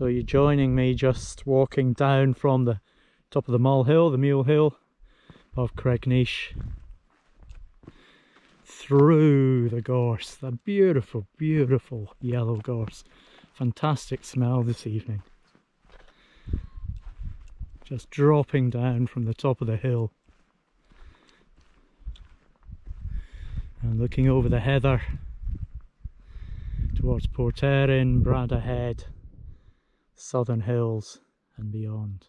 So you're joining me just walking down from the top of the Meayll Hill, the Mule Hill, of Cregneash, through the gorse, the beautiful, beautiful yellow gorse. Fantastic smell this evening. Just dropping down from the top of the hill. And looking over the heather towards Port Erin, Bradda Head, Southern Hills and beyond.